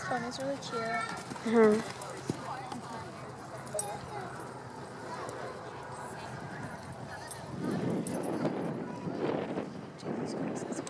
This one is really cute. Mhm. So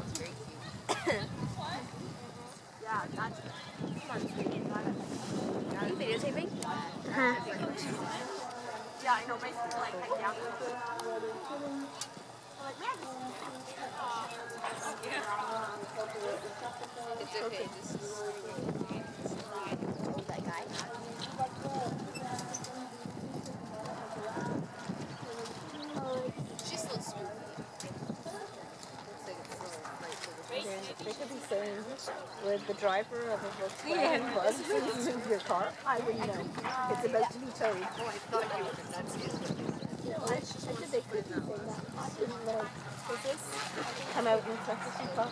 you videotaping? Uh-huh. Yeah, I know. Basically, like, down It's okay. This is that guy. She's still smooth. They could be saying, would the driver of a Volkswagen bus move your car? I wouldn't know. It's about to be towed. Oh, I thought you were nuts. I said they could be saying that. I didn't know. This come out in Texas and Fox?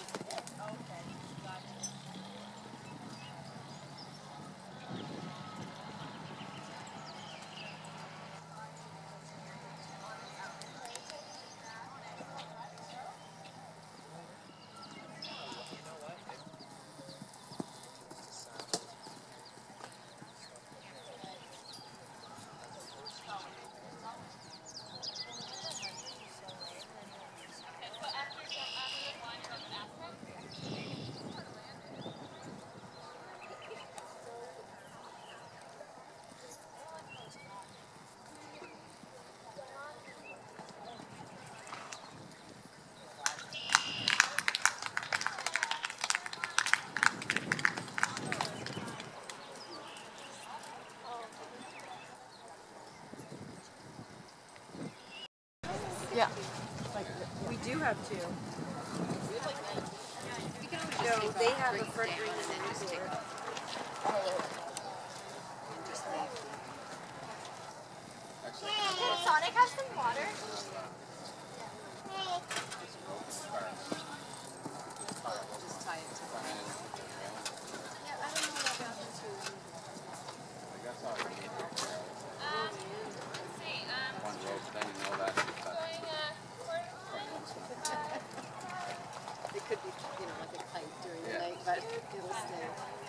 Yeah. We do have two. No, they have a front ring and then just take Sonic has some water. Just tie it to Yeah, I don't know what about this. Stay.